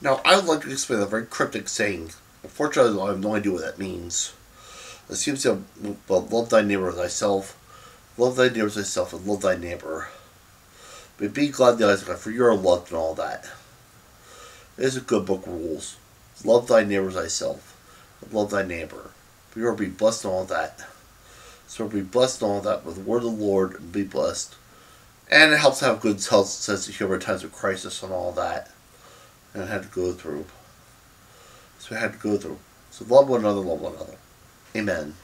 Now, I would like to explain a very cryptic saying. Unfortunately, I have no idea what that means. It seems to love thy neighbor thyself, love thy neighbor thyself, and love thy neighbor. But be glad the that God, for you are loved and all that. It is a good book of rules. Love thy neighbor thyself, and love thy neighbor. For you will be blessed and all that. So be blessed and all that with the word of the Lord and be blessed. And it helps have good health sense of humor in times of crisis and all that. And I had to go through. So I had to go through. So love one another, love one another. Amen.